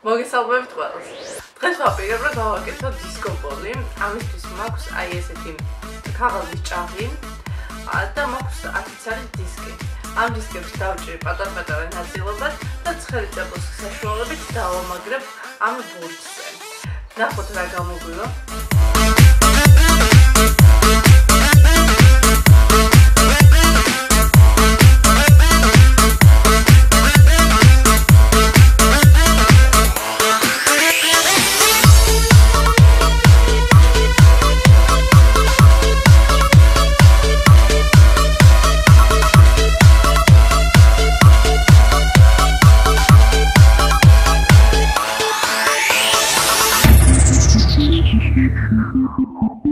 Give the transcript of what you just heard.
მოგესალმებით ყველას. დღეს ვაპირებ რომ გავაკეთო დისკოპოლი. ამისთვის მაქვს აი ესეთი ქაღალდის ჭაღი და მაქვს 10 цаრი დისკი. ამ დისკებს დავჭრი პატარ-პატარა ნაწილობად და ცხელი წერტილის საშუალებით დავამაგრებ ამ ბურთზე. ნახოთ რა გამოგვივა. Thank you.